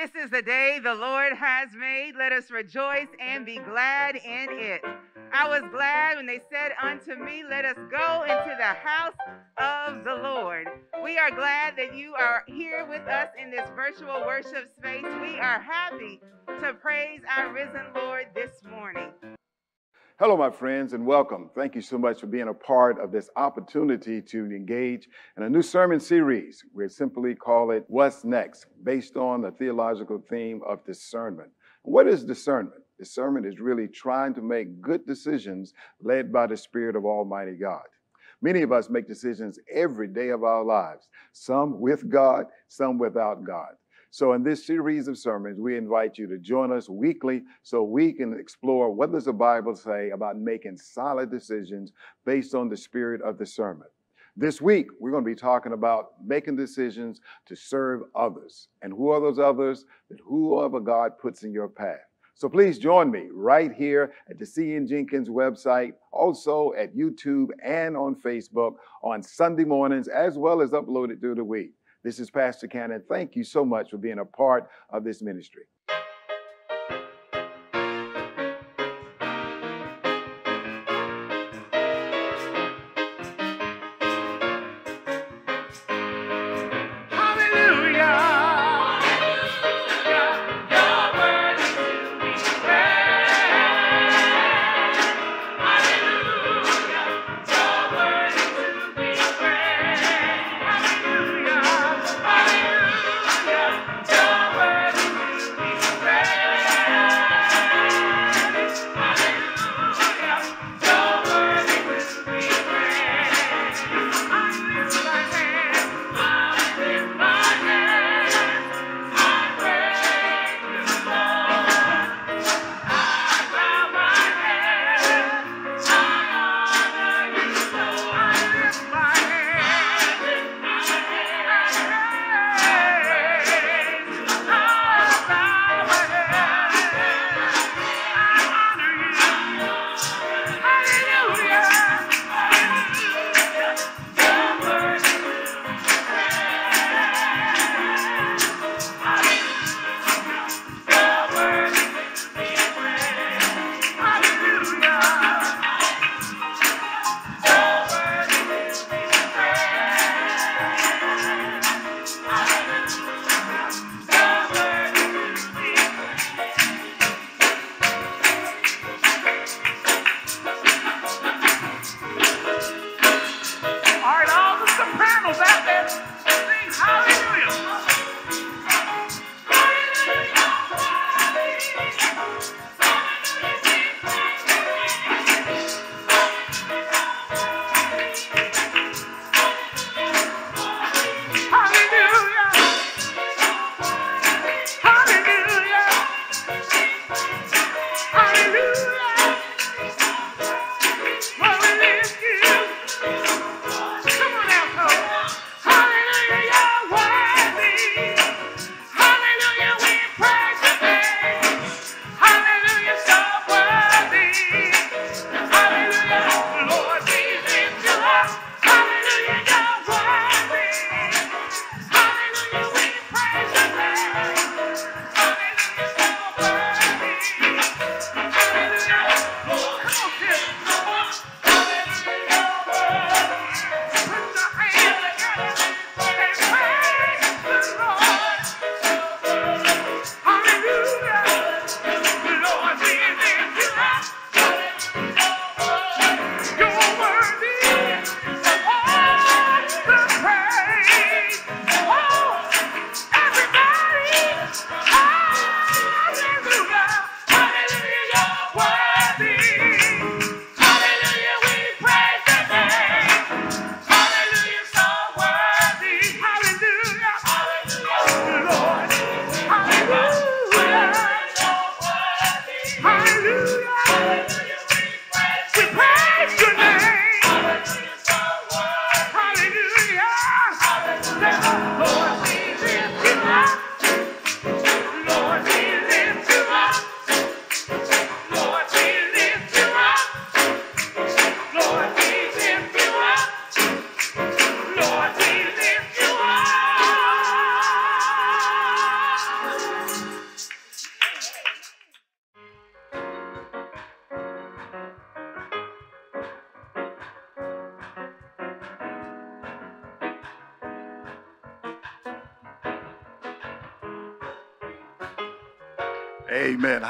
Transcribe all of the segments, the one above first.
This is the day the Lord has made. Let us rejoice and be glad in it. I was glad when they said unto me, Let us go into the house of the Lord. We are glad that you are here with us in this virtual worship space. We are happy to praise our risen Lord this morning. Hello, my friends, and welcome. Thank you so much for being a part of this opportunity to engage in a new sermon series. We simply call it What's Next, based on the theological theme of discernment. What is discernment? Discernment is really trying to make good decisions led by the Spirit of Almighty God. Many of us make decisions every day of our lives, some with God, some without God. So in this series of sermons, we invite you to join us weekly so we can explore what does the Bible say about making solid decisions based on the spirit of the sermon. This week, we're going to be talking about making decisions to serve others. And who are those others? That whoever God puts in your path. So please join me right here at the C.N. Jenkins website, also at YouTube and on Facebook on Sunday mornings, as well as uploaded through the week. This is Pastor Cannon. Thank you so much for being a part of this ministry.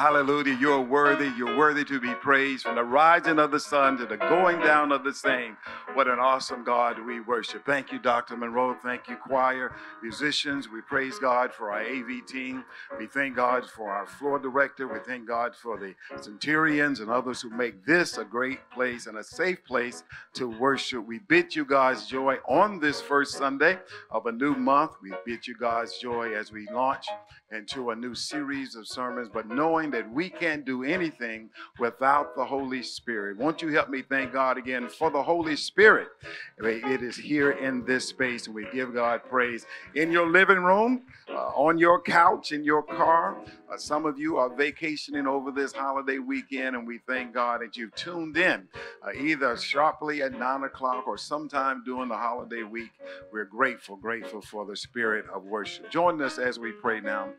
Hallelujah. You're worthy. You're worthy to be praised from the rising of the sun to the going down of the same. What an awesome God we worship. Thank you, Dr. Monroe. Thank you, choir, musicians. We praise God for our AV team. We thank God for our floor director. We thank God for the centurions and others who make this a great place and a safe place to worship. We bid you guys joy on this first Sunday of a new month. We bid you guys joy as we launch into a new series of sermons, but knowing that we can't do anything without the Holy Spirit. Won't you help me thank God again for the Holy Spirit? It is here in this space, and we give God praise. In your living room, uh, on your couch, in your car, uh, some of you are vacationing over this holiday weekend, and we thank God that you've tuned in uh, either sharply at nine o'clock or sometime during the holiday week. We're grateful, grateful for the spirit of worship. Join us as we pray now.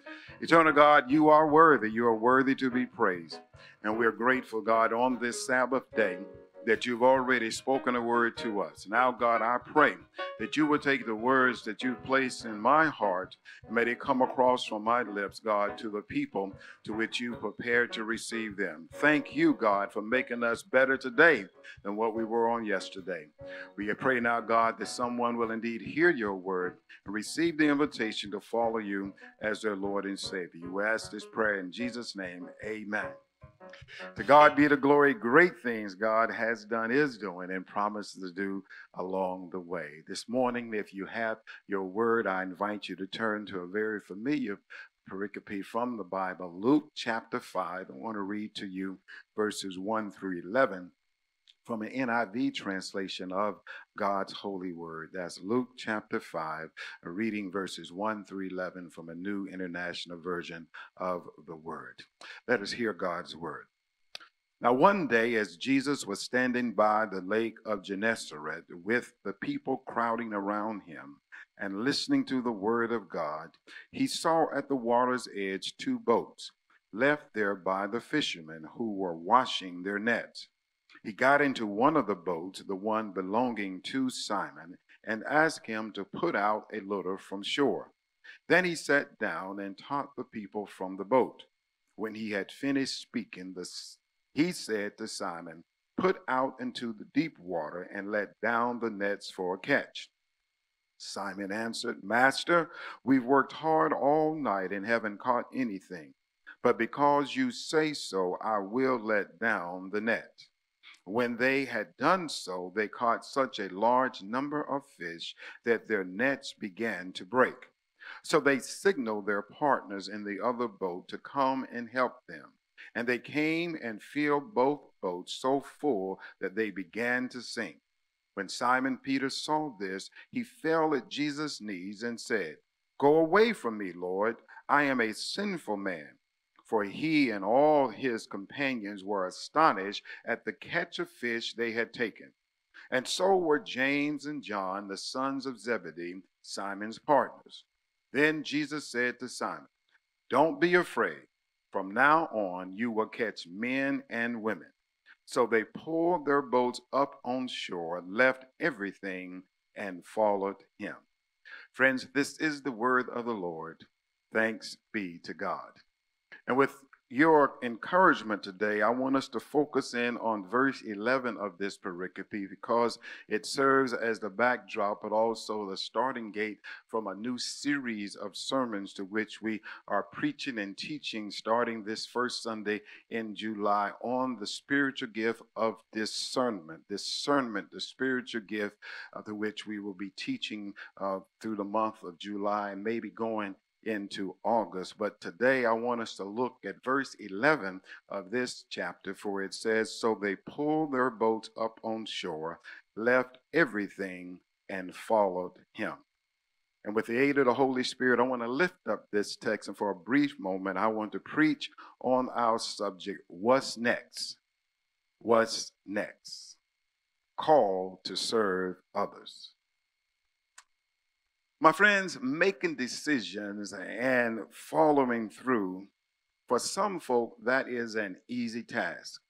Eternal God, you are worthy. You are worthy to be praised. And we're grateful, God, on this Sabbath day that you've already spoken a word to us. Now, God, I pray that you would take the words that you've placed in my heart and may they come across from my lips, God, to the people to which you prepared to receive them. Thank you, God, for making us better today than what we were on yesterday. We pray now, God, that someone will indeed hear your word and receive the invitation to follow you as their Lord and Savior. You ask this prayer in Jesus' name. Amen. To God be the glory. Great things God has done, is doing, and promises to do along the way. This morning, if you have your word, I invite you to turn to a very familiar pericope from the Bible, Luke chapter 5. I want to read to you verses 1 through 11 from an NIV translation of God's holy word. That's Luke chapter 5, reading verses 1 through 11 from a new international version of the word. Let us hear God's word. Now, one day, as Jesus was standing by the lake of Gennesaret with the people crowding around him and listening to the word of God, he saw at the water's edge two boats left there by the fishermen who were washing their nets. He got into one of the boats, the one belonging to Simon, and asked him to put out a little from shore. Then he sat down and taught the people from the boat. When he had finished speaking, he said to Simon, Put out into the deep water and let down the nets for a catch. Simon answered, Master, we've worked hard all night and haven't caught anything. But because you say so, I will let down the net. When they had done so, they caught such a large number of fish that their nets began to break. So they signaled their partners in the other boat to come and help them. And they came and filled both boats so full that they began to sink. When Simon Peter saw this, he fell at Jesus' knees and said, Go away from me, Lord. I am a sinful man for he and all his companions were astonished at the catch of fish they had taken. And so were James and John, the sons of Zebedee, Simon's partners. Then Jesus said to Simon, Don't be afraid. From now on, you will catch men and women. So they pulled their boats up on shore, left everything, and followed him. Friends, this is the word of the Lord. Thanks be to God. And with your encouragement today, I want us to focus in on verse 11 of this pericope because it serves as the backdrop, but also the starting gate from a new series of sermons to which we are preaching and teaching starting this first Sunday in July on the spiritual gift of discernment. Discernment, the spiritual gift uh, to which we will be teaching uh, through the month of July and maybe going into August. But today I want us to look at verse 11 of this chapter, for it says, So they pulled their boats up on shore, left everything, and followed him. And with the aid of the Holy Spirit, I want to lift up this text, and for a brief moment, I want to preach on our subject What's next? What's next? Call to serve others. My friends, making decisions and following through, for some folk, that is an easy task.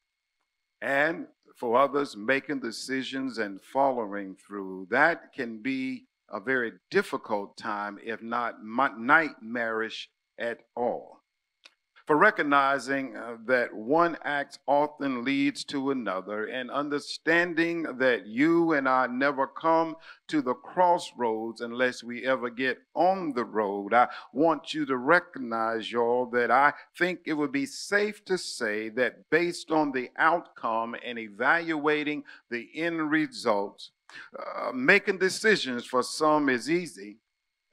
And for others, making decisions and following through, that can be a very difficult time, if not nightmarish at all. For recognizing uh, that one act often leads to another, and understanding that you and I never come to the crossroads unless we ever get on the road. I want you to recognize, y'all, that I think it would be safe to say that based on the outcome and evaluating the end results, uh, making decisions for some is easy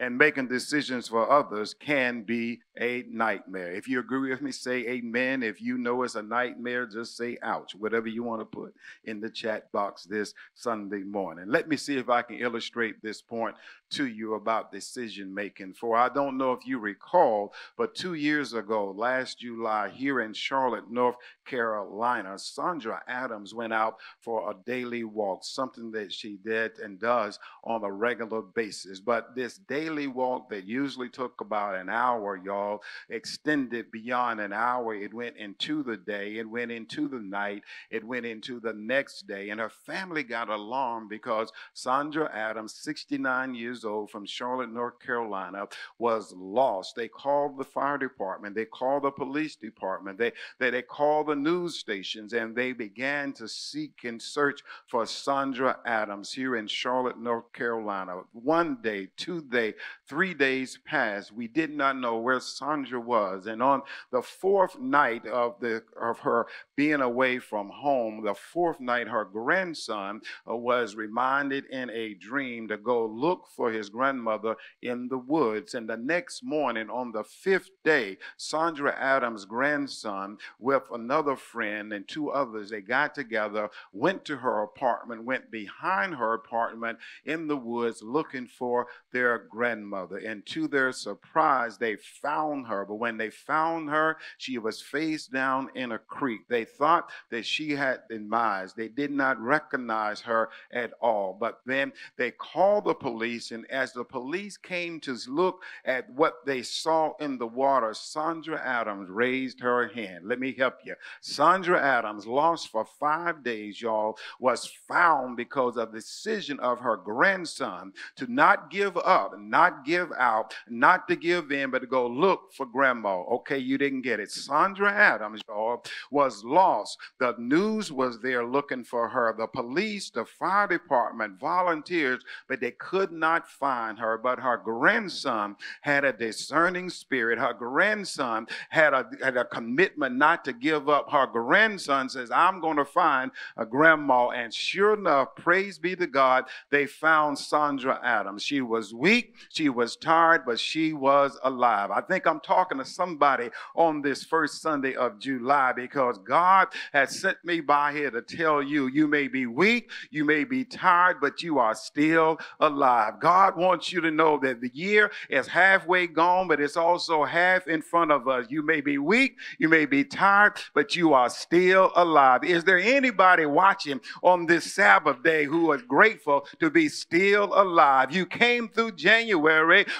and making decisions for others can be a nightmare. If you agree with me, say amen. If you know it's a nightmare, just say ouch, whatever you want to put in the chat box this Sunday morning. Let me see if I can illustrate this point to you about decision making. For I don't know if you recall, but two years ago, last July, here in Charlotte, North Carolina, Sandra Adams went out for a daily walk, something that she did and does on a regular basis. But this daily walk that usually took about an hour, y'all, extended beyond an hour. It went into the day, it went into the night, it went into the next day. And her family got alarmed because Sandra Adams, 69 years years old from Charlotte, North Carolina, was lost. They called the fire department, they called the police department, they, they, they called the news stations, and they began to seek and search for Sandra Adams here in Charlotte, North Carolina. One day, two day, three days passed. We did not know where Sandra was. And on the fourth night of the of her being away from home, the fourth night, her grandson uh, was reminded in a dream to go look for for his grandmother in the woods. And the next morning, on the fifth day, Sandra Adams' grandson, with another friend and two others, they got together, went to her apartment, went behind her apartment in the woods looking for their grandmother. And to their surprise, they found her. But when they found her, she was face down in a creek. They thought that she had demise. They did not recognize her at all. But then they called the police and as the police came to look at what they saw in the water, Sandra Adams raised her hand. Let me help you. Sandra Adams, lost for five days, y'all, was found because of the decision of her grandson to not give up, not give out, not to give in, but to go look for grandma. Okay, you didn't get it. Sandra Adams, y'all, was lost. The news was there looking for her. The police, the fire department, volunteers, but they could not find her, but her grandson had a discerning spirit. Her grandson had a, had a commitment not to give up. Her grandson says, I'm going to find a grandma. And sure enough, praise be to God, they found Sandra Adams. She was weak, she was tired, but she was alive. I think I'm talking to somebody on this first Sunday of July because God has sent me by here to tell you, you may be weak, you may be tired, but you are still alive. God wants you to know that the year is halfway gone, but it's also half in front of us. You may be weak, you may be tired, but you are still alive. Is there anybody watching on this Sabbath day who is grateful to be still alive? You came through January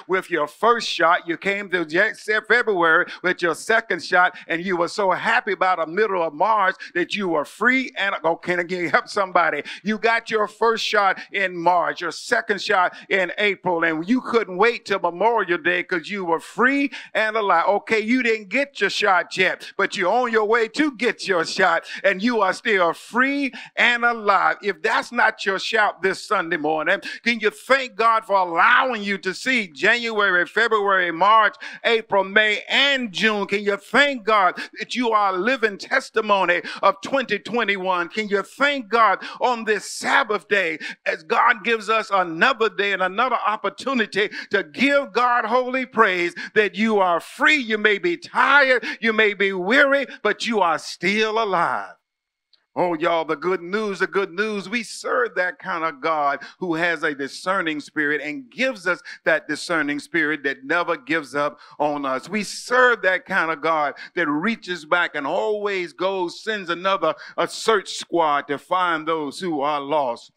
with your first shot, you came through February with your second shot, and you were so happy about the middle of March that you were free and oh, can I help somebody? You got your first shot in March, your second shot in April, and you couldn't wait till Memorial Day because you were free and alive. Okay, you didn't get your shot yet, but you're on your way to get your shot, and you are still free and alive. If that's not your shout this Sunday morning, can you thank God for allowing you to see January, February, March, April, May, and June? Can you thank God that you are a living testimony of 2021? Can you thank God on this Sabbath day as God gives us another day and another another opportunity to give God holy praise that you are free. You may be tired, you may be weary, but you are still alive. Oh, y'all, the good news, the good news. We serve that kind of God who has a discerning spirit and gives us that discerning spirit that never gives up on us. We serve that kind of God that reaches back and always goes, sends another, a search squad to find those who are lost.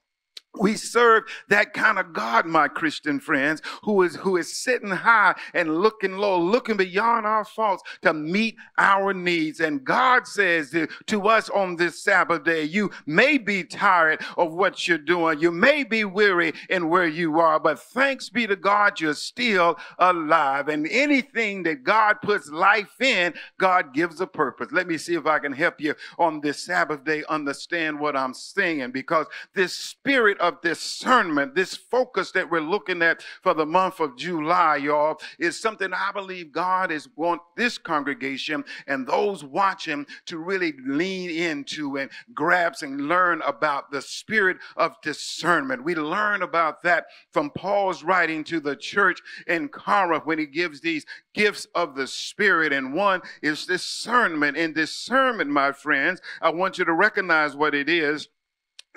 We serve that kind of God, my Christian friends, who is who is sitting high and looking low, looking beyond our faults to meet our needs. And God says to us on this Sabbath day, you may be tired of what you're doing. You may be weary in where you are, but thanks be to God, you're still alive. And anything that God puts life in, God gives a purpose. Let me see if I can help you on this Sabbath day understand what I'm saying because this spirit of discernment, this focus that we're looking at for the month of July, y'all, is something I believe God is want this congregation and those watching to really lean into and grasp and learn about the spirit of discernment. We learn about that from Paul's writing to the church in Corinth when he gives these gifts of the spirit. And one is discernment. And discernment my friends i want you to recognize what it is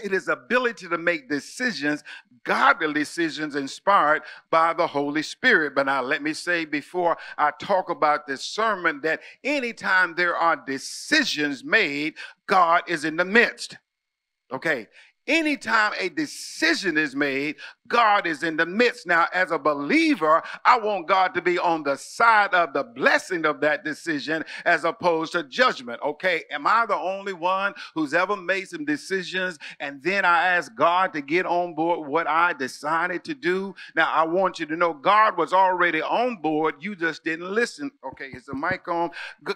it is ability to make decisions, godly decisions inspired by the Holy Spirit. But now let me say before I talk about this sermon that anytime there are decisions made, God is in the midst. Okay, Anytime a decision is made, God is in the midst. Now, as a believer, I want God to be on the side of the blessing of that decision as opposed to judgment. Okay, am I the only one who's ever made some decisions and then I asked God to get on board what I decided to do? Now, I want you to know God was already on board. You just didn't listen. Okay, is the mic on?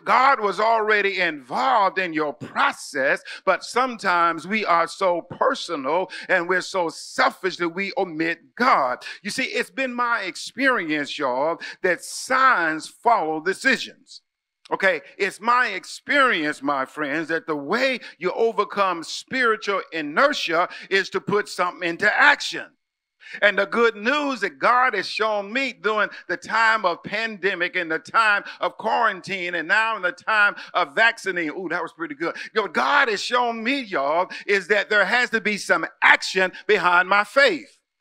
God was already involved in your process, but sometimes we are so personal and we're so selfish that we omit God. You see, it's been my experience, y'all, that signs follow decisions. Okay, it's my experience, my friends, that the way you overcome spiritual inertia is to put something into action. And the good news that God has shown me during the time of pandemic and the time of quarantine and now in the time of vaccinating. Ooh, that was pretty good. Know, God has shown me, y'all, is that there has to be some action behind my faith.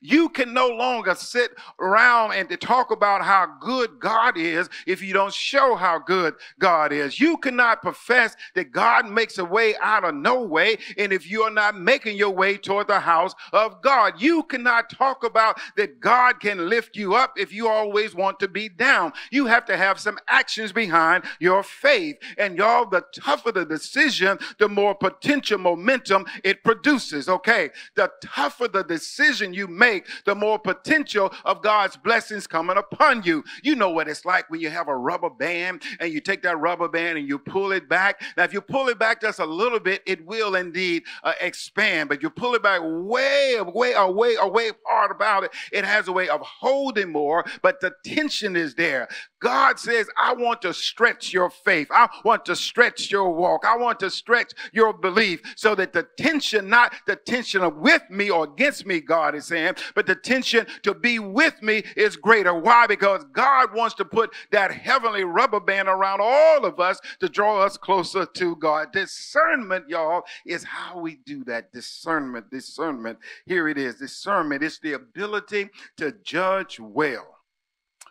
You can no longer sit around and to talk about how good God is if you don't show how good God is. You cannot profess that God makes a way out of no way, and if you are not making your way toward the house of God, you cannot talk about that God can lift you up if you always want to be down. You have to have some actions behind your faith. And y'all, the tougher the decision, the more potential momentum it produces. Okay, the tougher the decision you make, the more potential of God's blessings coming upon you. You know what it's like when you have a rubber band and you take that rubber band and you pull it back. Now, if you pull it back just a little bit, it will indeed uh, expand, but you pull it back way, way, away, away hard about it. It has a way of holding more, but the tension is there. God says, I want to stretch your faith. I want to stretch your walk. I want to stretch your belief so that the tension, not the tension of with me or against me, God is saying, but the tension to be with me is greater. Why? Because God wants to put that heavenly rubber band around all of us to draw us closer to God. Discernment, y'all, is how we do that. Discernment, discernment. Here it is. Discernment is the ability to judge well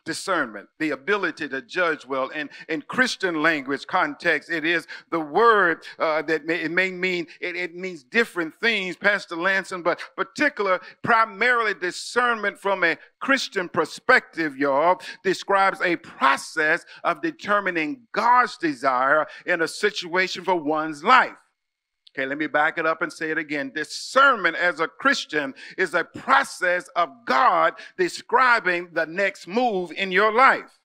discernment, the ability to judge well. And in Christian language context, it is the word uh, that may, it may mean, it, it means different things, Pastor Lansden, but particular, primarily discernment from a Christian perspective, y'all, describes a process of determining God's desire in a situation for one's life. Okay, let me back it up and say it again. Discernment as a Christian is a process of God describing the next move in your life.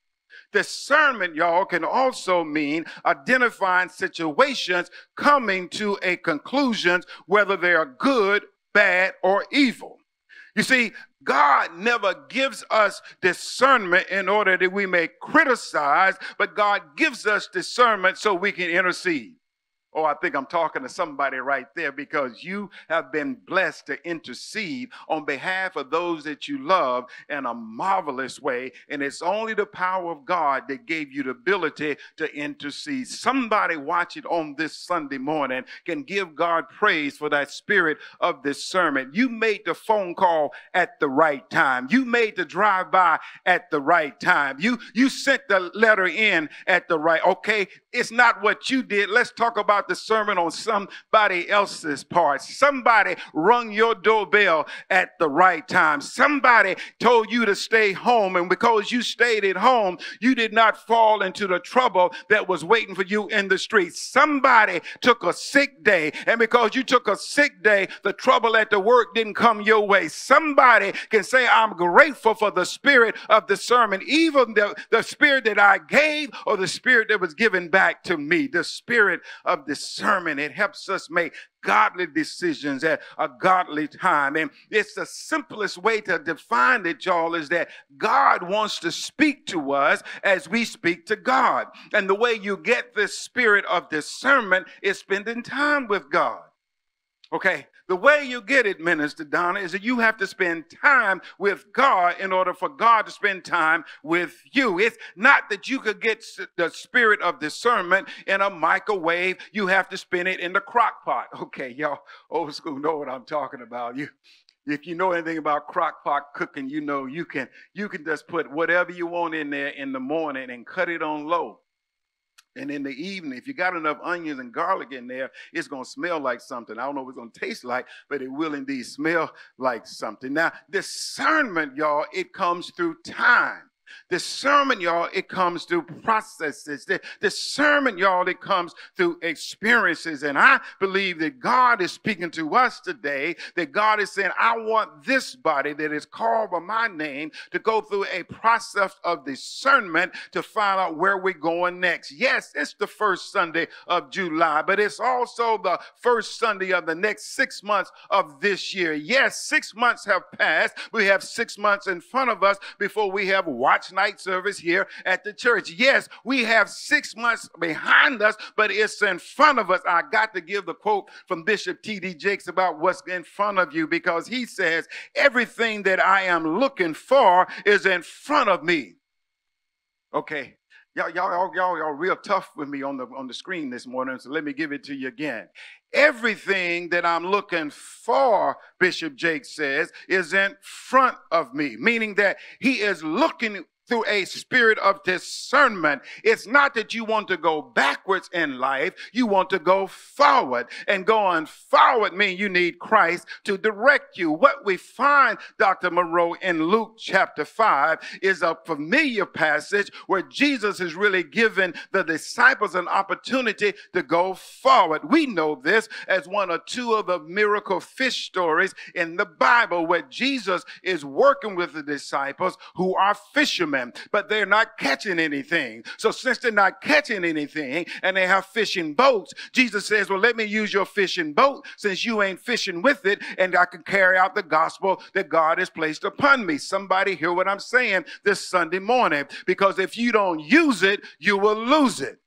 Discernment, y'all, can also mean identifying situations coming to a conclusion, whether they are good, bad, or evil. You see, God never gives us discernment in order that we may criticize, but God gives us discernment so we can intercede. Oh, I think I'm talking to somebody right there because you have been blessed to intercede on behalf of those that you love in a marvelous way. And it's only the power of God that gave you the ability to intercede. Somebody watching on this Sunday morning can give God praise for that spirit of discernment. You made the phone call at the right time. You made the drive by at the right time. You, you sent the letter in at the right. Okay. It's not what you did. Let's talk about start the sermon on somebody else's part. Somebody rung your doorbell at the right time. Somebody told you to stay home. And because you stayed at home, you did not fall into the trouble that was waiting for you in the streets. Somebody took a sick day. And because you took a sick day, the trouble at the work didn't come your way. Somebody can say, I'm grateful for the spirit of the sermon, even the, the spirit that I gave or the spirit that was given back to me. The spirit of discernment. It helps us make godly decisions at a godly time. And it's the simplest way to define it, y'all, is that God wants to speak to us as we speak to God. And the way you get this spirit of discernment is spending time with God. Okay, the way you get it, Minister Donna, is that you have to spend time with God in order for God to spend time with you. It's not that you could get the spirit of discernment in a microwave. You have to spin it in the crock pot. Okay, y'all old school know what I'm talking about. You if you know anything about crock pot cooking, you know you can you can just put whatever you want in there in the morning and cut it on low. And in the evening, if you got enough onions and garlic in there, it's going to smell like something. I don't know what it's going to taste like, but it will indeed smell like something. Now, discernment, y'all, it comes through time. Discernment, y'all, it comes through processes. The discernment, y'all, it comes through experiences. And I believe that God is speaking to us today, that God is saying, I want this body that is called by my name to go through a process of discernment to find out where we're going next. Yes, it's the first Sunday of July, but it's also the first Sunday of the next six months of this year. Yes, six months have passed. We have six months in front of us before we have watched night service here at the church. Yes, we have six months behind us, but it's in front of us. I got to give the quote from Bishop T.D. Jakes about what's in front of you because he says, Everything that I am looking for is in front of me. Okay, y'all, y'all, y'all, y'all, y'all real tough with me on the on the screen this morning, so let me give it to you again. Everything that I'm looking for, Bishop Jakes says, is in front of me, meaning that he is looking through a spirit of discernment. It's not that you want to go backwards in life, you want to go forward. And going forward means you need Christ to direct you. What we find, Dr. Moreau, in Luke chapter 5 is a familiar passage where Jesus is really giving the disciples an opportunity to go forward. We know this as one or two of the miracle fish stories in the Bible where Jesus is working with the disciples who are fishermen but they're not catching anything. So since they're not catching anything and they have fishing boats, Jesus says, well, let me use your fishing boat since you ain't fishing with it and I can carry out the gospel that God has placed upon me. Somebody hear what I'm saying this Sunday morning because if you don't use it, you will lose it.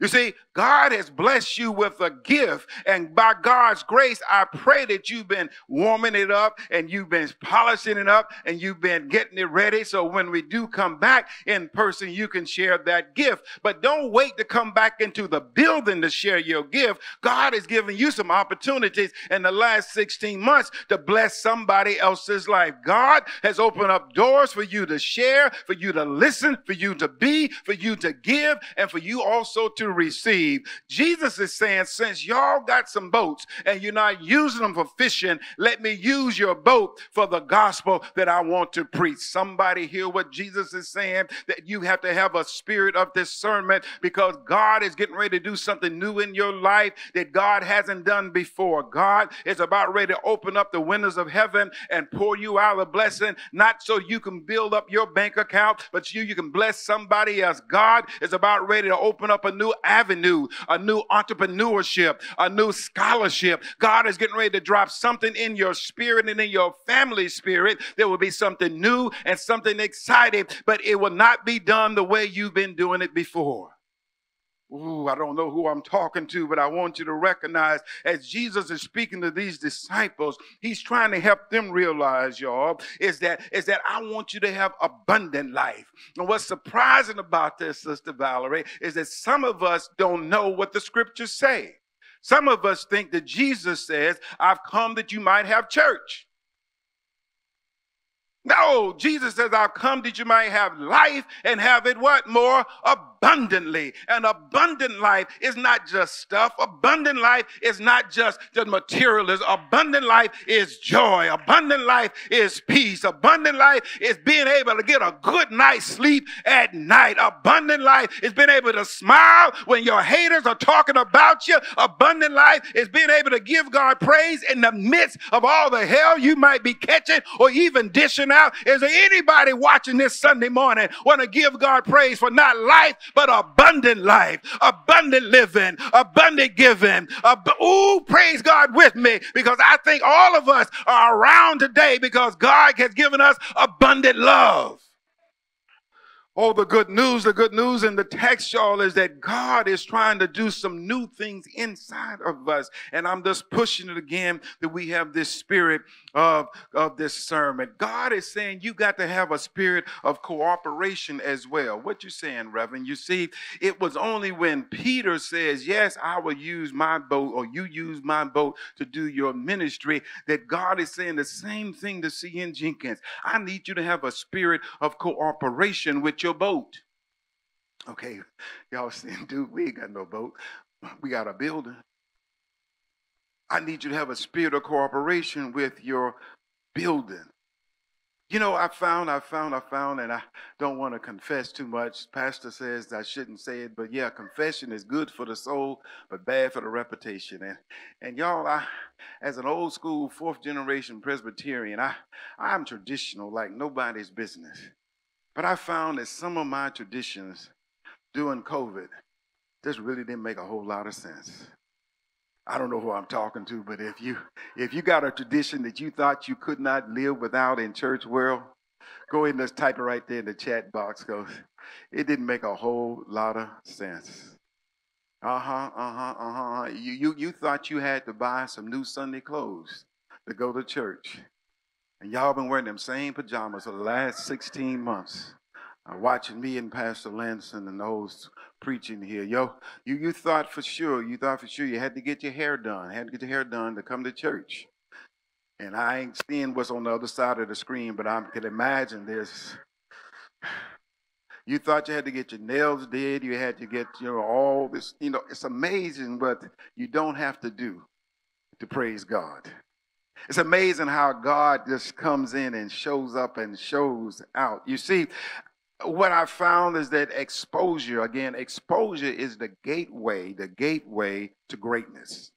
You see, God has blessed you with a gift, and by God's grace, I pray that you've been warming it up and you've been polishing it up and you've been getting it ready. So when we do come back in person, you can share that gift. But don't wait to come back into the building to share your gift. God has given you some opportunities in the last 16 months to bless somebody else's life. God has opened up doors for you to share, for you to listen, for you to be, for you to give, and for you also to receive. Jesus is saying, since y'all got some boats and you're not using them for fishing, let me use your boat for the gospel that I want to preach. Somebody hear what Jesus is saying? That you have to have a spirit of discernment because God is getting ready to do something new in your life that God hasn't done before. God is about ready to open up the windows of heaven and pour you out a blessing, not so you can build up your bank account, but you, you can bless somebody else. God is about ready to open up a avenue, a new entrepreneurship, a new scholarship. God is getting ready to drop something in your spirit and in your family spirit. There will be something new and something exciting, but it will not be done the way you've been doing it before. Ooh, I don't know who I'm talking to, but I want you to recognize as Jesus is speaking to these disciples, he's trying to help them realize, y'all, is that is that I want you to have abundant life. And what's surprising about this, Sister Valerie, is that some of us don't know what the scriptures say. Some of us think that Jesus says, I've come that you might have church. No, Jesus says, I've come that you might have life and have it what? More abundantly. And abundant life is not just stuff. Abundant life is not just the materialism. Abundant life is joy. Abundant life is peace. Abundant life is being able to get a good night's sleep at night. Abundant life is being able to smile when your haters are talking about you. Abundant life is being able to give God praise in the midst of all the hell you might be catching or even dishing Is there anybody watching this Sunday morning want to give God praise for not life, but abundant life, abundant living, abundant giving? Ab- Ooh, praise God with me because I think all of us are around today because God has given us abundant love. Oh, the good news, the good news in the text, y'all, is that God is trying to do some new things inside of us. And I'm just pushing it again that we have this spirit of, of this sermon. God is saying you got to have a spirit of cooperation as well. What you saying, Reverend? You see, it was only when Peter says, Yes, I will use my boat, or you use my boat to do your ministry, that God is saying the same thing to C.N. Jenkins. I need you to have a spirit of cooperation with your boat. Okay, y'all saying, dude, we ain't got no boat. We got a building. I need you to have a spirit of cooperation with your building. You know, I found, I found, I found, and I don't want to confess too much. Pastor says I shouldn't say it, but yeah, confession is good for the soul, but bad for the reputation. And and y'all, I, as an old school fourth generation Presbyterian, I I'm traditional like nobody's business. But I found that some of my traditions during COVID just really didn't make a whole lot of sense. I don't know who I'm talking to, but if you if you got a tradition that you thought you could not live without in church world, go ahead and just type it right there in the chat box because it didn't make a whole lot of sense. Uh-huh, uh-huh, uh-huh. You, you you thought you had to buy some new Sunday clothes to go to church. And y'all been wearing them same pajamas for the last 16 months. Uh, watching me and Pastor Lansden and those preaching here. Yo, you, you thought for sure, you thought for sure you had to get your hair done, had to get your hair done to come to church. And I ain't seeing what's on the other side of the screen, but I can imagine this. You thought you had to get your nails did, you had to get, you know, all this, you know, it's amazing what you don't have to do to praise God. It's amazing how God just comes in and shows up and shows out. You see, what I found is that exposure, again, exposure is the gateway, the gateway to greatness.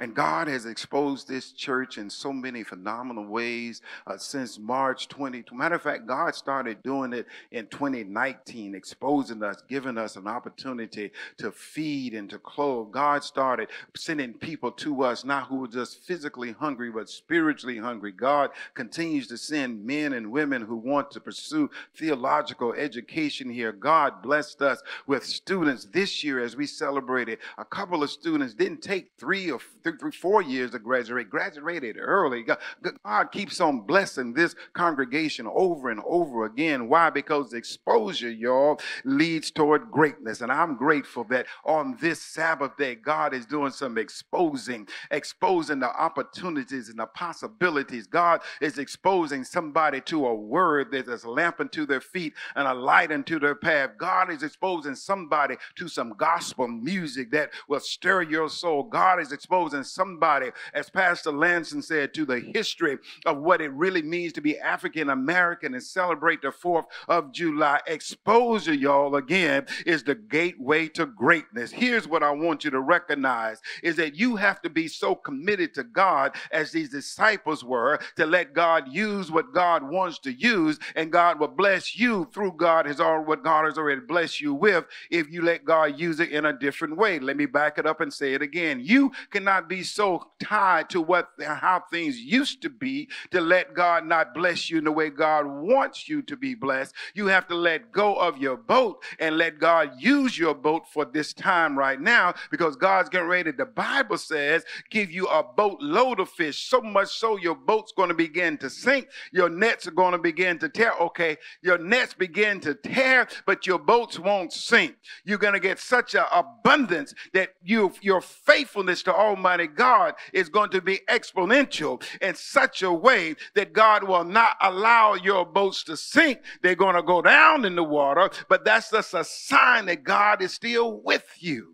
And God has exposed this church in so many phenomenal ways uh, since March 20. Matter of fact, God started doing it in 2019, exposing us, giving us an opportunity to feed and to clothe. God started sending people to us, not who were just physically hungry, but spiritually hungry. God continues to send men and women who want to pursue theological education here. God blessed us with students this year as we celebrated. A couple of students didn't take three or three, three, four years to graduate, graduated early. God, God keeps on blessing this congregation over and over again. Why? Because exposure, y'all, leads toward greatness. And I'm grateful that on this Sabbath day, God is doing some exposing, exposing the opportunities and the possibilities. God is exposing somebody to a word that is a lamp unto their feet and a light unto their path. God is exposing somebody to some gospel music that will stir your soul. God is exposing somebody, as Pastor Lansden said, to the history of what it really means to be African American and celebrate the 4th of July. Exposure, y'all, again, is the gateway to greatness. Here's what I want you to recognize is that you have to be so committed to God as these disciples were to let God use what God wants to use, and God will bless you through God has already what God has already blessed you with if you let God use it in a different way. Let me back it up and say it again. You cannot be so tied to what how things used to be to let God not bless you in the way God wants you to be blessed. You have to let go of your boat and let God use your boat for this time right now because God's getting ready. The Bible says, give you a boat load of fish, so much so your boat's going to begin to sink. Your nets are going to begin to tear. Okay, your nets begin to tear, but your boats won't sink. You're going to get such an abundance that you your faithfulness to all Almighty God is going to be exponential in such a way that God will not allow your boats to sink. They're going to go down in the water, but that's just a sign that God is still with you.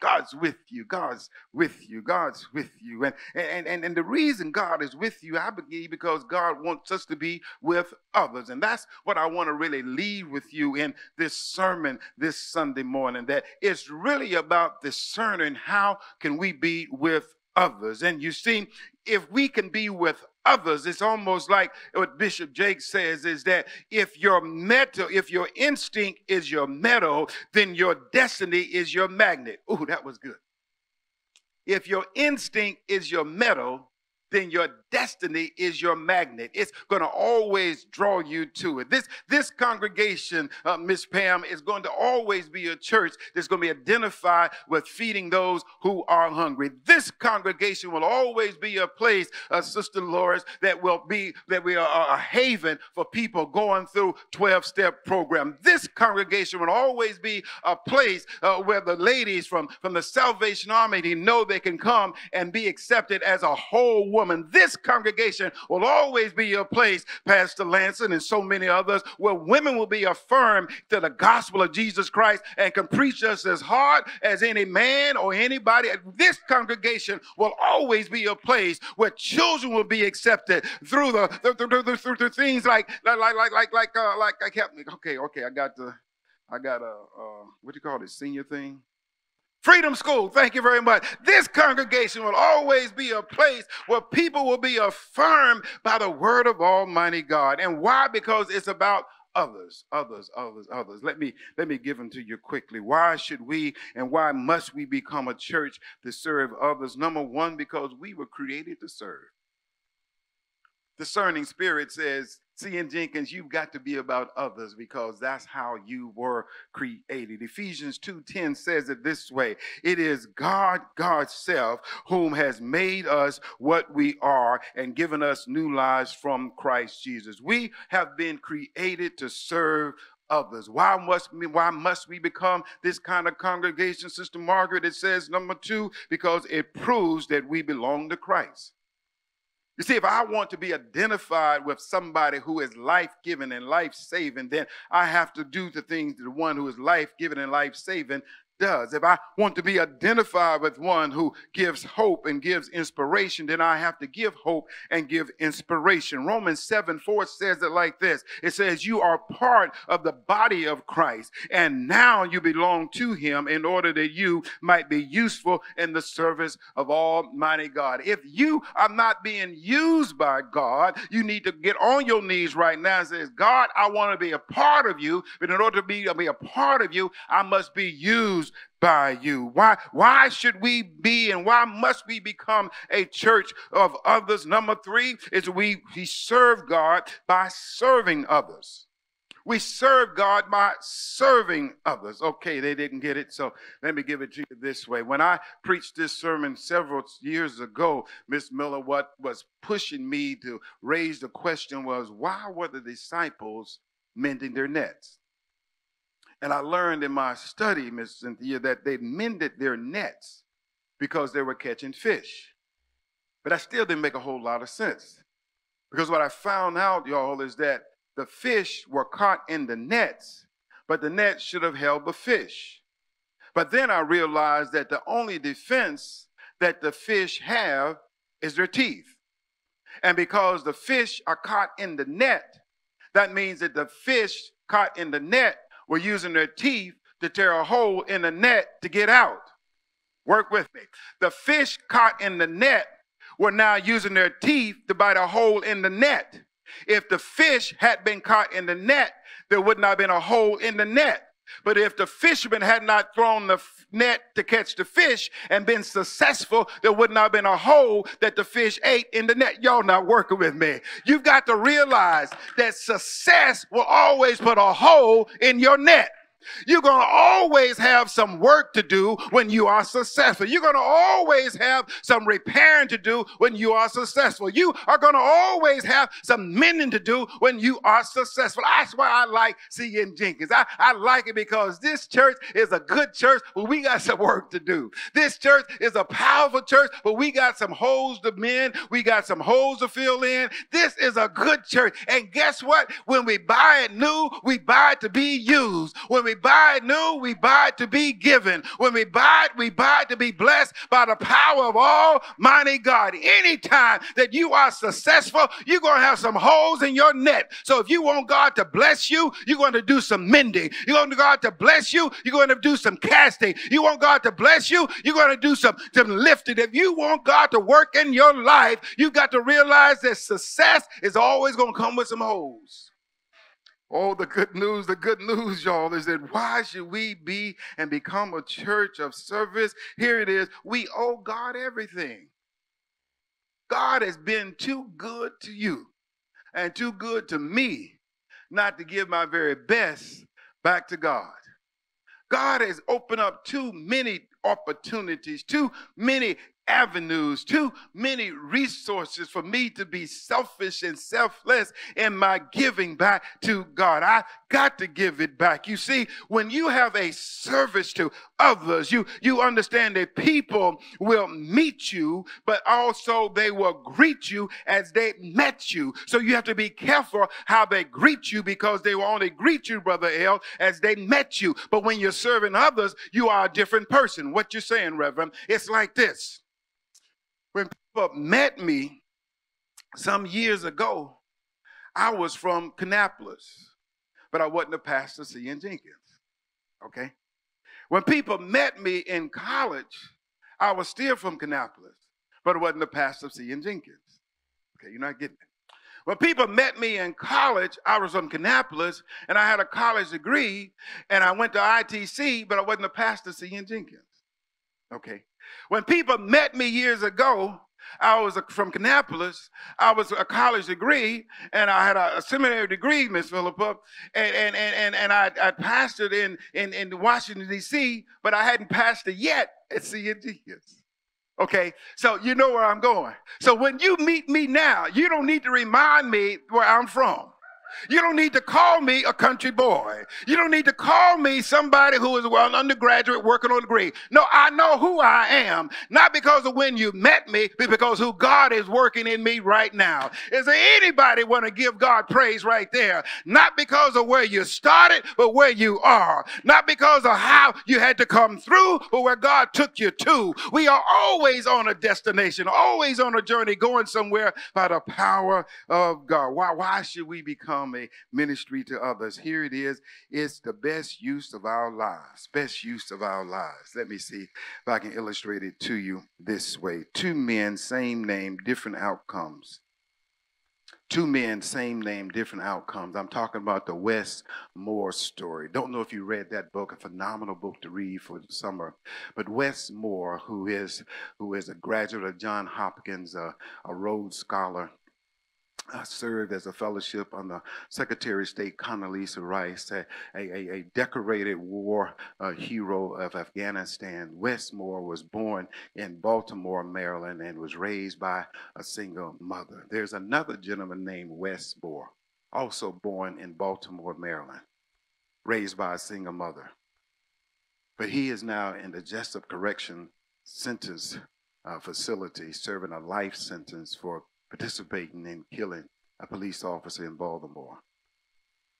God's with you. God's with you. God's with you. And, and, and, and the reason God is with you, I believe, because God wants us to be with others. And that's what I want to really leave with you in this sermon this Sunday morning, that it's really about discerning how can we be with others. And you see, if we can be with others, it's almost like what Bishop Jakes says is that if your metal, if your instinct is your metal, then your destiny is your magnet. Ooh, that was good. If your instinct is your metal, then your destiny is your magnet. It's going to always draw you to it. This, this congregation, uh, Miss Pam, is going to always be a church that's going to be identified with feeding those who are hungry. This congregation will always be a place, uh, Sister Loris, that will be that we are a haven for people going through 12-step program. This congregation will always be a place uh, where the ladies from, from the Salvation Army know they can come and be accepted as a whole woman. This congregation will always be a place, Pastor Lansden and so many others, where women will be affirmed to the gospel of Jesus Christ and can preach us as hard as any man or anybody. This congregation will always be a place where children will be accepted through the through, through, through, through things like like like like like uh, like I kept okay okay I got the I got a uh, what do you call it senior thing Freedom School, thank you very much. This congregation will always be a place where people will be affirmed by the word of Almighty God. And why? Because it's about others, others, others, others. Let me let me give them to you quickly. Why should we and why must we become a church to serve others? Number one, because we were created to serve. Discerning spirit says C.N. Jenkins, you've got to be about others because that's how you were created. Ephesians 2:10 says it this way: It is God, God's self, whom has made us what we are and given us new lives from Christ Jesus. We have been created to serve others. Why must we, why must we become this kind of congregation, Sister Margaret? It says number two, because it proves that we belong to Christ. You see, if I want to be identified with somebody who is life giving and life saving, then I have to do the things that the one who is life giving and life saving does. If I want to be identified with one who gives hope and gives inspiration, then I have to give hope and give inspiration. Romans 7 4 says it like this it says, You are part of the body of Christ, and now you belong to him in order that you might be useful in the service of Almighty God. If you are not being used by God, you need to get on your knees right now and say, God, I want to be a part of you, but in order to be, to be a part of you, I must be used used by you. Why, why should we be and why must we become a church of others? Number three is we, we serve God by serving others. We serve God by serving others. Okay, they didn't get it, so let me give it to you this way. When I preached this sermon several years ago, Miss Miller, what was pushing me to raise the question was why were the disciples mending their nets? And I learned in my study, Miss Cynthia, that they mended their nets because they were catching fish. But that still didn't make a whole lot of sense. Because what I found out, y'all, is that the fish were caught in the nets, but the nets should have held the fish. But then I realized that the only defense that the fish have is their teeth. And because the fish are caught in the net, that means that the fish caught in the net were using their teeth to tear a hole in the net to get out. Work with me. The fish caught in the net were now using their teeth to bite a hole in the net. If the fish had been caught in the net, there would not have been a hole in the net. But if the fisherman had not thrown the net to catch the fish and been successful, there would not have been a hole that the fish ate in the net. Y'all not working with me. You've got to realize that success will always put a hole in your net. You're going to always have some work to do when you are successful. You're going to always have some repairing to do when you are successful. You are going to always have some mending to do when you are successful. That's why I like C.N. Jenkins. I, I like it because this church is a good church, but we got some work to do. This church is a powerful church, but we got some holes to mend. We got some holes to fill in. This is a good church. And guess what? When we buy it new, we buy it to be used. When we buy new, we buy to be given. When we buy we buy to be blessed by the power of Almighty God. Anytime that you are successful, you're going to have some holes in your net. So if you want God to bless you, you're going to do some mending. You want God to bless you, you're going to do some casting. You want God to bless you, you're going to do some, some lifting. If you want God to work in your life, you've got to realize that success is always going to come with some holes. Oh, the good news, the good news, y'all, is that why should we be and become a church of service? Here it is. We owe God everything. God has been too good to you and too good to me not to give my very best back to God. God has opened up too many opportunities, too many avenues, too many resources for me to be selfish and selfless in my giving back to God. I got to give it back. You see, when you have a service to others, you, you understand that people will meet you, but also they will greet you as they met you. So you have to be careful how they greet you because they will only greet you, Brother L, as they met you. But when you're serving others, you are a different person. What you're saying, Reverend, it's like this when people met me some years ago, I was from Kannapolis, but I wasn't a pastor, C.N. Jenkins. Okay? When people met me in college, I was still from Kannapolis, but I wasn't a pastor, C.N. Jenkins. Okay, you're not getting it. When people met me in college, I was from Kannapolis and I had a college degree and I went to ITC, but I wasn't a pastor, C.N. Jenkins. Okay. When people met me years ago, I was from Kannapolis. I was a college degree, and I had a, seminary degree, Miss Philippa, and and and and, I, I pastored in, in in Washington D.C., but I hadn't pastored yet at CNG. Okay, so you know where I'm going. So when you meet me now, you don't need to remind me where I'm from. You don't need to call me a country boy. You don't need to call me somebody who is well, an undergraduate working on a degree. No, I know who I am, not because of when you met me, but because who God is working in me right now. Is there anybody want to give God praise right there? Not because of where you started, but where you are. Not because of how you had to come through, but where God took you to. We are always on a destination, always on a journey, going somewhere by the power of God. Why, why should we become become a ministry to others. Here it is. It's the best use of our lives. Best use of our lives. Let me see if I can illustrate it to you this way. Two men, same name, different outcomes. Two men, same name, different outcomes. I'm talking about the Wes Moore story. Don't know if you read that book, a phenomenal book to read for the summer. But Wes Moore, who is who is a graduate of John Hopkins, a, a Rhodes Scholar, I served as a fellowship on the Secretary of State Condoleezza Rice, a, a, a decorated war uh, hero of Afghanistan. Wes Moore was born in Baltimore, Maryland, and was raised by a single mother. There's another gentleman named Wes Moore, also born in Baltimore, Maryland, raised by a single mother. But he is now in the Jessup Correction Sentence uh, facility, serving a life sentence for participating in killing a police officer in Baltimore.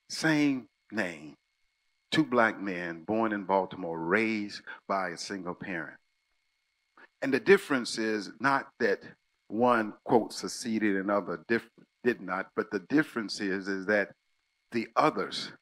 Same name. Two black men born in Baltimore, raised by a single parent. And the difference is not that one, quote, succeeded and other did not, but the difference is, is that the others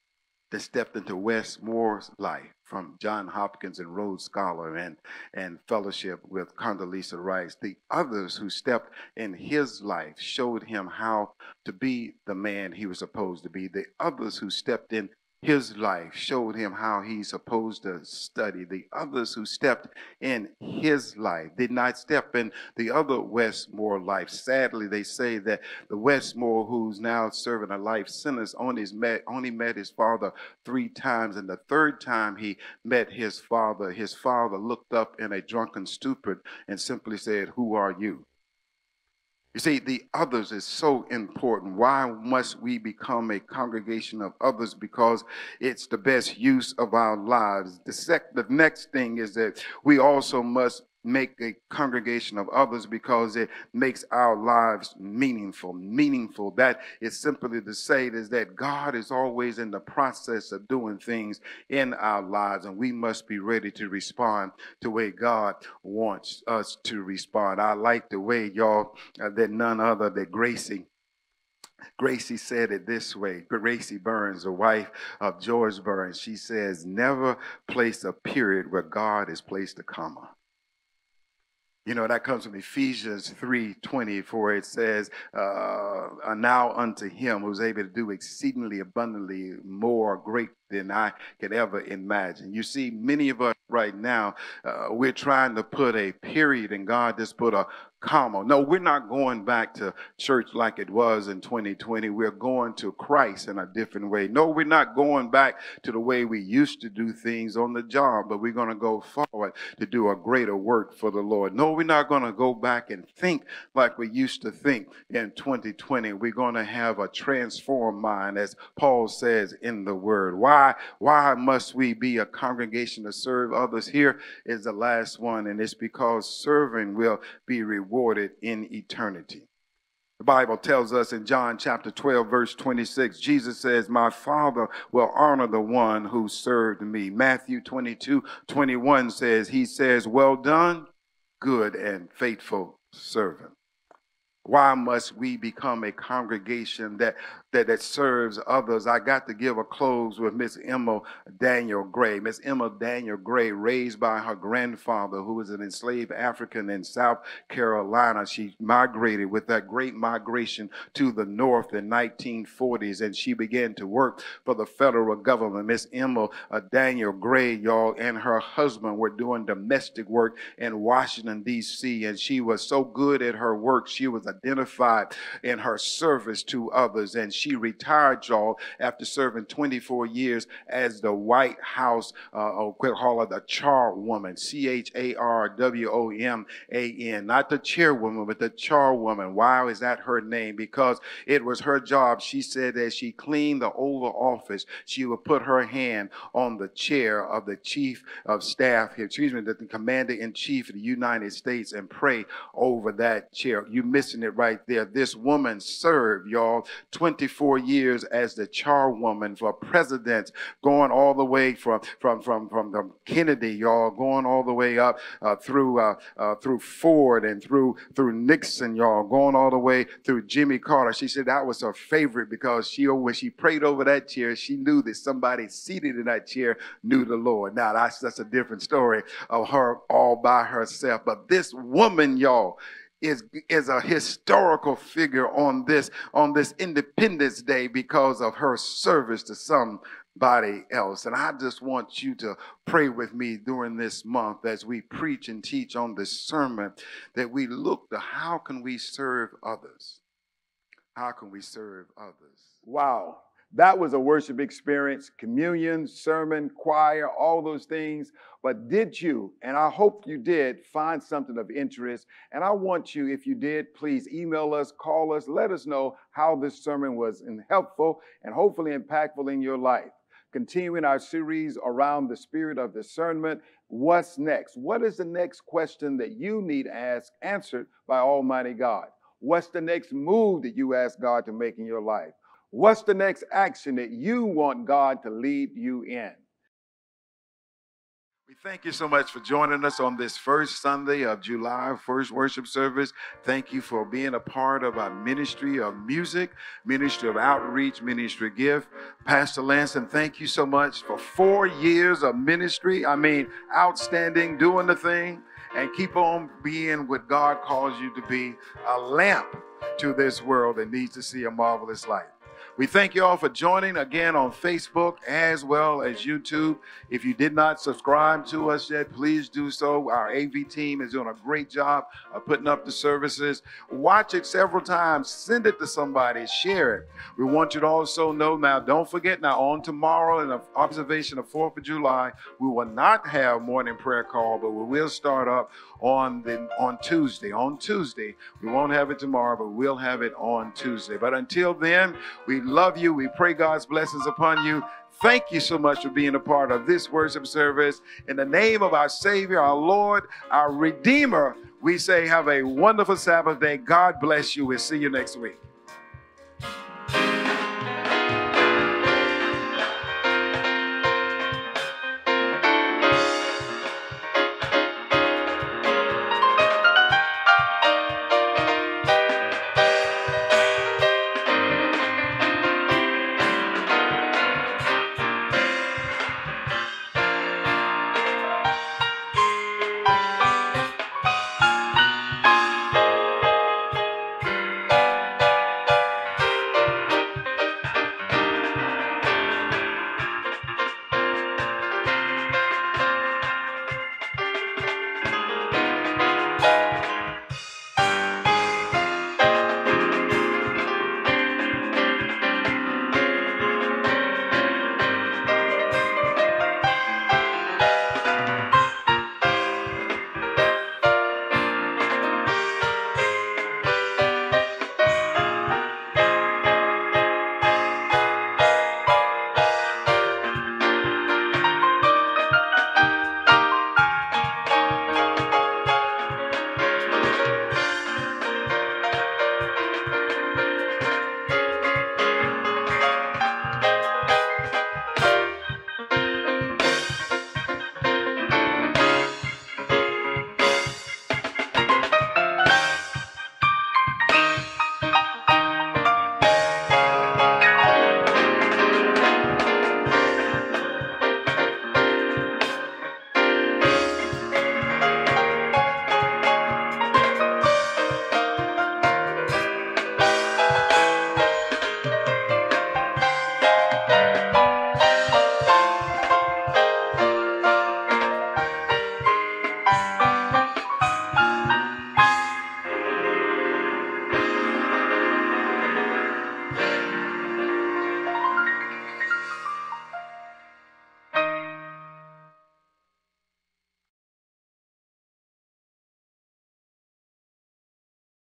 that stepped into Wes Moore's life from John Hopkins and Rhodes Scholar and, and fellowship with Condoleezza Rice. The others who stepped in his life showed him how to be the man he was supposed to be. The others who stepped in his life, showed him how he's supposed to study. The others who stepped in his life did not step in the other Wes Moore life. Sadly, they say that the Wes Moore who's now serving a life sentence only met, only met his father three times, and the third time he met his father, his father looked up in a drunken stupor and simply said, Who are you? You see, the others is so important. Why must we become a congregation of others? Because it's the best use of our lives. The, sec- the next thing is that we also must make a congregation of others because it makes our lives meaningful. Meaningful. That is simply to say is that God is always in the process of doing things in our lives, and we must be ready to respond to the way God wants us to respond. I like the way y'all uh, that none other than Gracie Gracie said it this way Gracie Burns, the wife of George Burns, she says, Never place a period where God has placed a comma. You know, that comes from Ephesians 3 24. It says, uh, Now unto him who's able to do exceedingly abundantly more great than I could ever imagine. You see, many of us right now, uh, we're trying to put a period, and God just put a comma. No, we're not going back to church like it was in 2020. We're going to Christ in a different way. No, we're not going back to the way we used to do things on the job, but we're going to go forward to do a greater work for the Lord. No, we're not going to go back and think like we used to think in 2020. We're going to have a transformed mind, as Paul says in the word. Why, why must we be a congregation to serve others? Here is the last one, and it's because serving will be rewarded rewarded in eternity. The Bible tells us in John chapter 12, verse 26, Jesus says, My Father will honor the one who served me. Matthew 22, 21 says, He says, Well done, good and faithful servant. Why must we become a congregation that that, that serves others. I got to give a close with Miss Emma Daniel Gray. Miss Emma Daniel Gray, raised by her grandfather, who was an enslaved African in South Carolina. She migrated with that great migration to the North in 1940s, and she began to work for the federal government. Miss Emma uh, Daniel Gray, y'all, and her husband were doing domestic work in Washington, D.C., and she was so good at her work, she was identified in her service to others, and she she retired, y'all, after serving 24 years as the White House, uh, quick call her the charwoman, C H A R W O M A N, not the chairwoman, but the charwoman. Why is that her name? Because it was her job. She said that she cleaned the Oval Office, she would put her hand on the chair of the chief of staff, excuse me, the commander in chief of the United States and pray over that chair. You missing it right there. This woman served, y'all, 24 24 years as the charwoman for presidents, going all the way from from from from Kennedy, y'all, going all the way up uh, through uh, uh, through Ford and through through Nixon, y'all, going all the way through Jimmy Carter. She said that was her favorite because she when she prayed over that chair, she knew that somebody seated in that chair knew the Lord. Now that's that's a different story of her all by herself. But this woman, y'all, is, is a historical figure on this, on this Independence Day because of her service to somebody else. And I just want you to pray with me during this month as we preach and teach on this sermon that we look to how can we serve others? How can we serve others? Wow. That was a worship experience, communion, sermon, choir, all those things. But did you, and I hope you did, find something of interest? And I want you, if you did, please email us, call us, let us know how this sermon was helpful and hopefully impactful in your life. Continuing our series around the spirit of discernment, what's next? What is the next question that you need asked, answered by Almighty God? What's the next move that you ask God to make in your life? What's the next action that you want God to lead you in? We thank you so much for joining us on this first Sunday of July, first worship service. Thank you for being a part of our ministry of music, ministry of outreach, ministry of gift. Pastor Lansden, thank you so much for four years of ministry. I mean, outstanding, doing the thing, and keep on being what God calls you to be a lamp to this world that needs to see a marvelous light. We thank you all for joining again on Facebook as well as YouTube. If you did not subscribe to us yet, please do so. Our AV team is doing a great job of putting up the services. Watch it several times, send it to somebody, share it. We want you to also know now, don't forget now, on tomorrow in the observation of 4th of July, we will not have morning prayer call, but we will start up on the on Tuesday. On Tuesday, we won't have it tomorrow, but we'll have it on Tuesday. But until then, we love you. We pray God's blessings upon you. Thank you so much for being a part of this worship service. In the name of our Savior, our Lord, our Redeemer, we say have a wonderful Sabbath day. God bless you. We'll see you next week.